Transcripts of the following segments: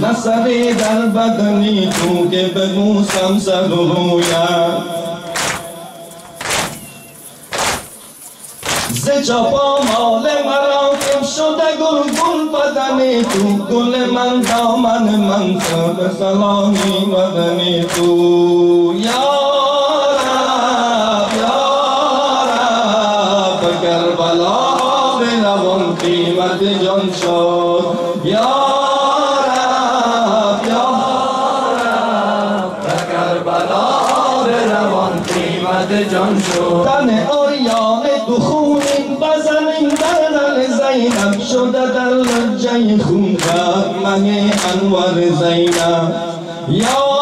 نسری در بدنی تو که ببوسم سر و رویم ز چاپا مال مرا کم شده گل گل بدنی تو. گل من دامن من به سلامی بدنی تو. یا جان شد تن آیان دخونین بزنین در دل زینب شده در لجه خون مه انوار زینب. یا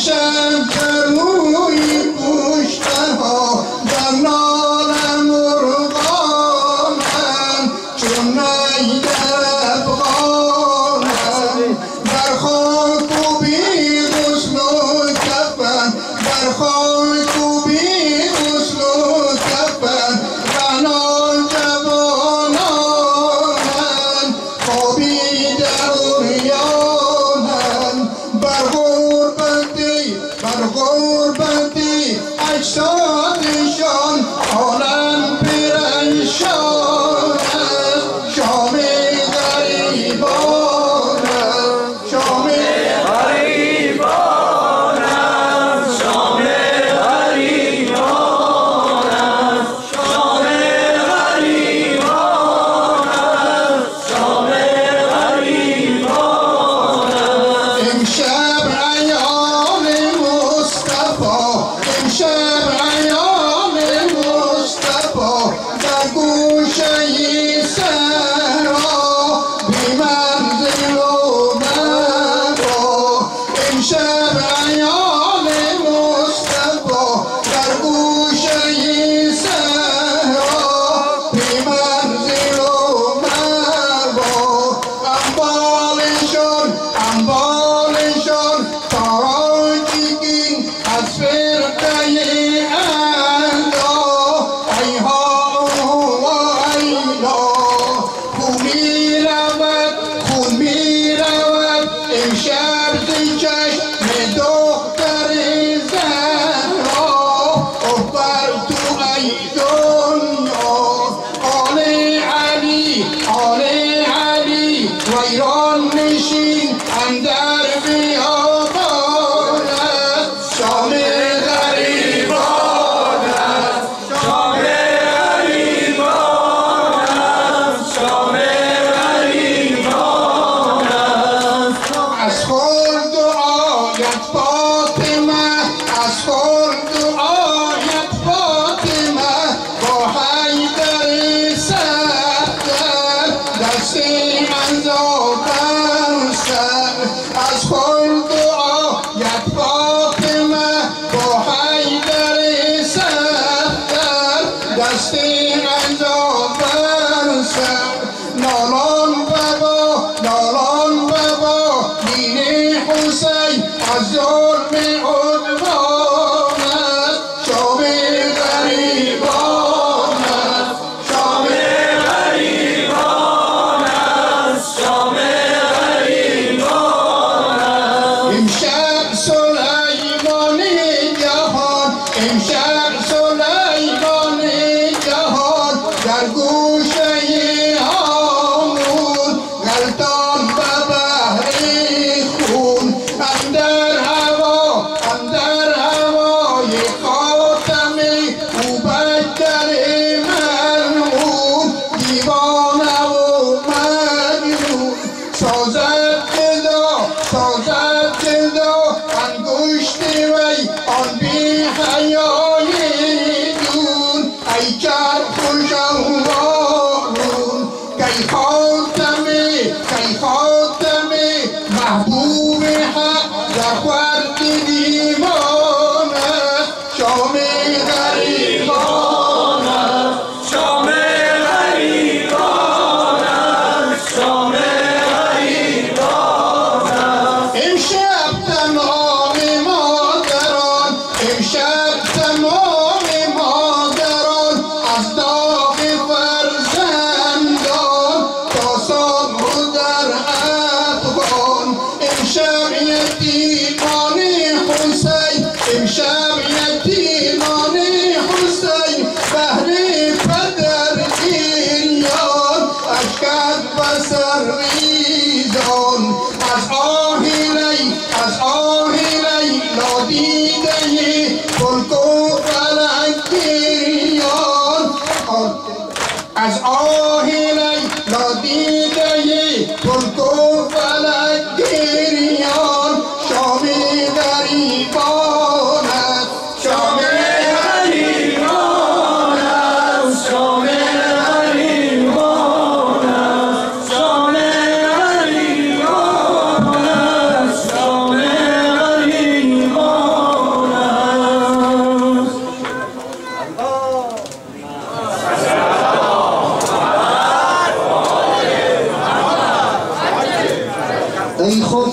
shine. cold.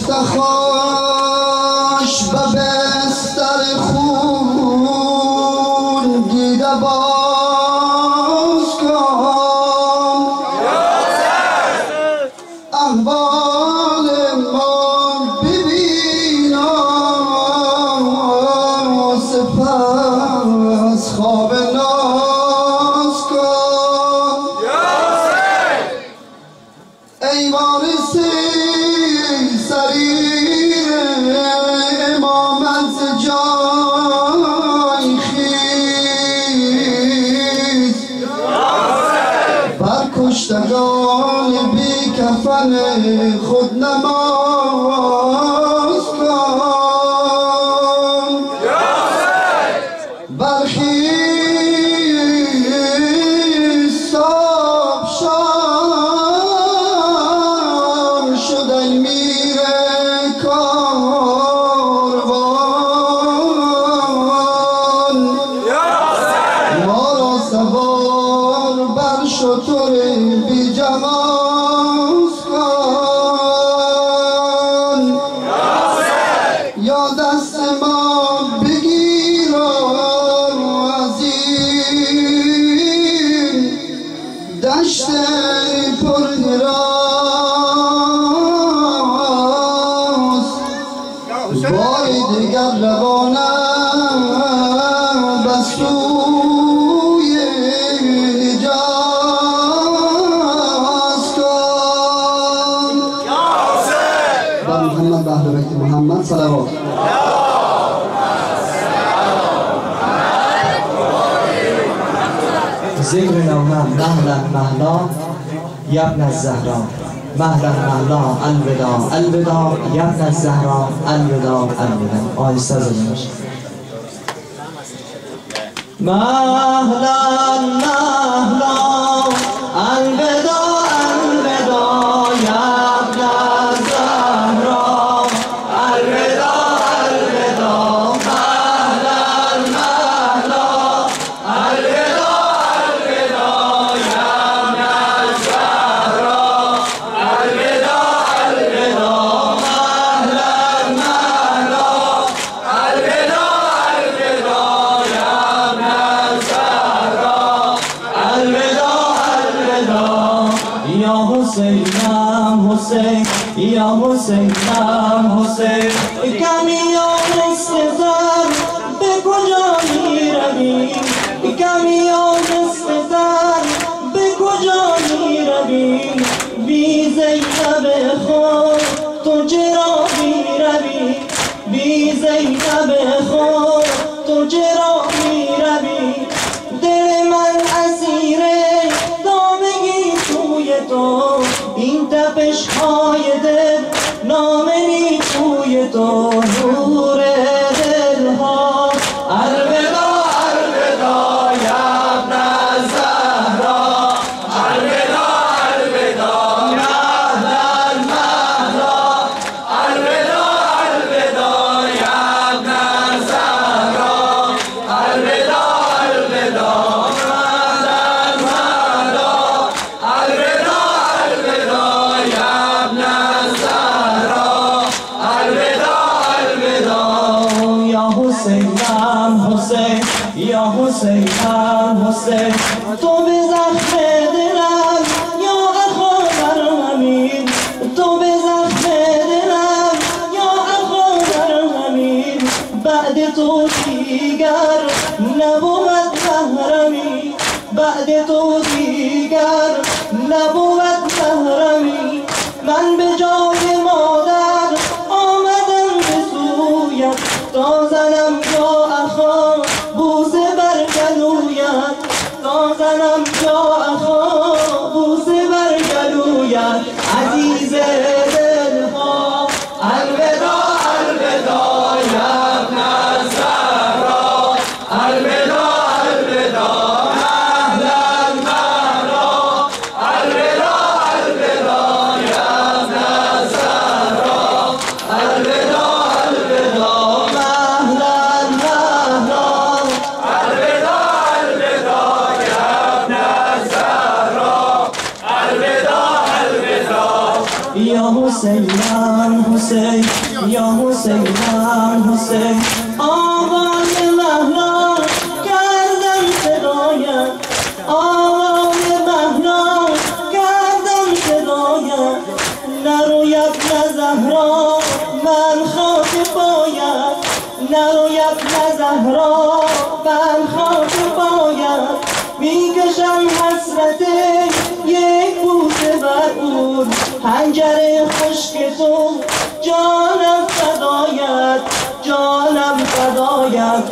Mustafa. من خود نما Krishna. الزهراء. مهلا مهلا الوداع. الوداع يا ابن الزهراء الوداع الوداع. آهسته بزنش مهلا مهلا. todo. حسین یا حسین یا حسین یا حسین یا حسین آواز لحنا کردم صدایم آواز مهران کردم صدایم نروید نه زهرا من خاطبایم نروید نه زهرا پنجره خشک تو. جانم فدایت جانم فدایت.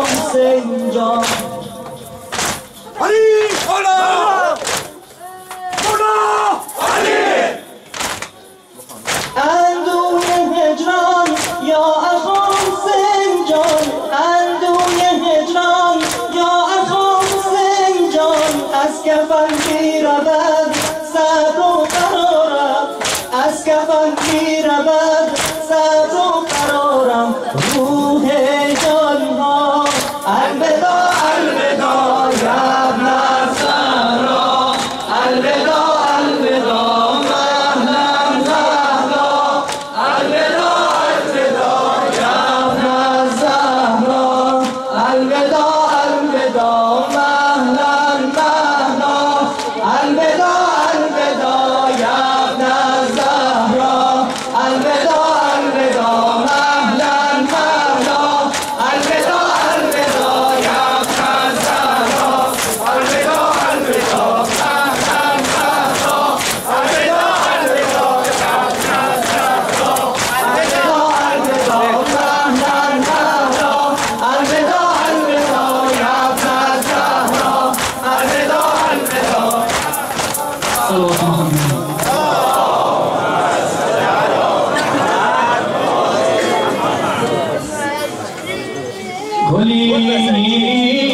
حسین جان علی ولي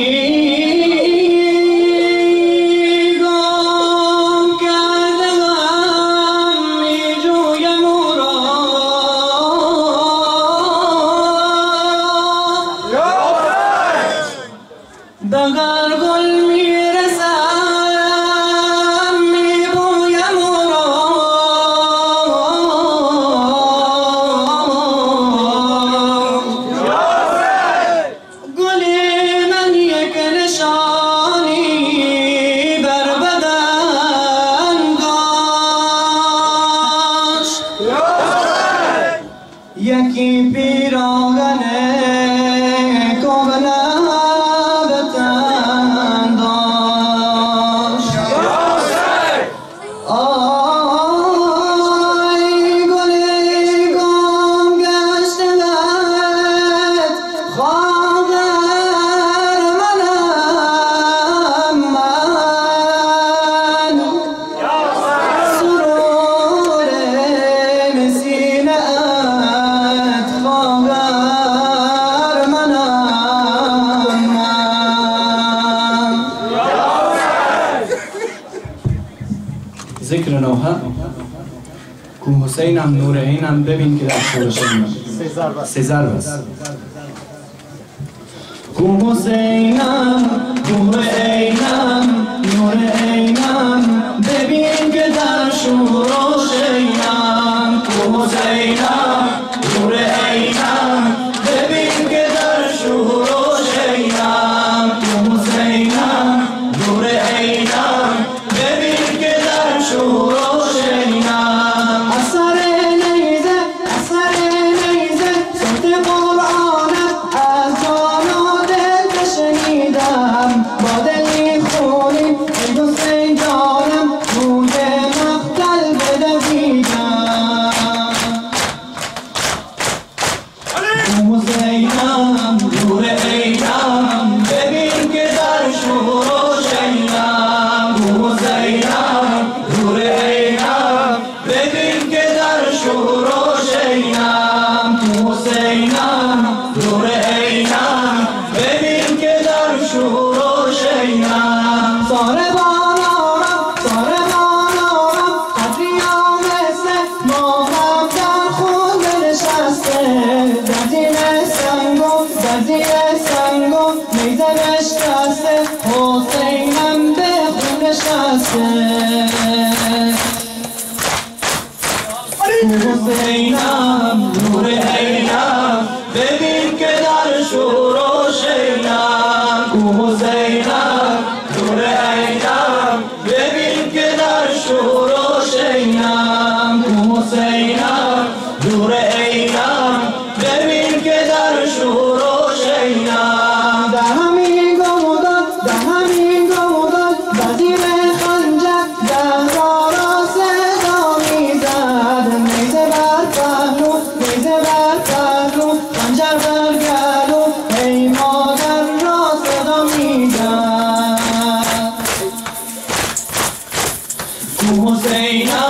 یکی پیراغنه من ببین که در شورش من سه ضرب است کوم زینم نور عینم نور عینم ببین که در شورش من کوم زینم Hüseyin am Nur Como sem nada